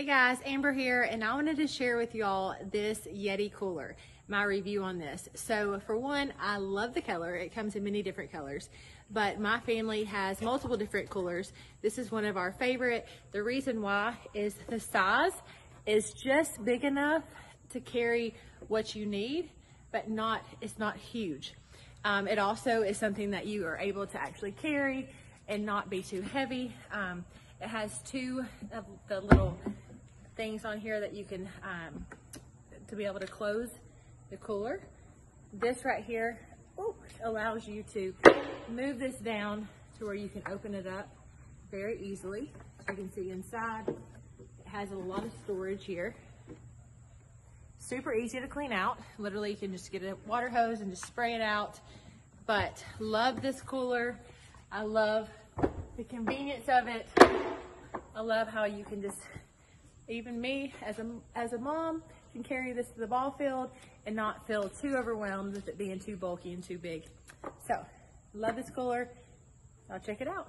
Hey guys, Amber here, and I wanted to share with y'all this Yeti cooler, my review on this. So for one, I love the color. It comes in many different colors, but my family has multiple different coolers. This is one of our favorite. The reason why is the size is just big enough to carry what you need, but not, it's not huge. Um, it also is something that you are able to actually carry and not be too heavy. Um, it has two of the little things on here that you can, um, to be able to close the cooler. This right here ooh, allows you to move this down to where you can open it up very easily. You can see inside, it has a lot of storage here. Super easy to clean out. Literally, you can just get a water hose and just spray it out. But love this cooler. I love the convenience of it. I love how you can just, even me as a, as a mom, can carry this to the ball field and not feel too overwhelmed with it being too bulky and too big. So, love this cooler. I'll check it out.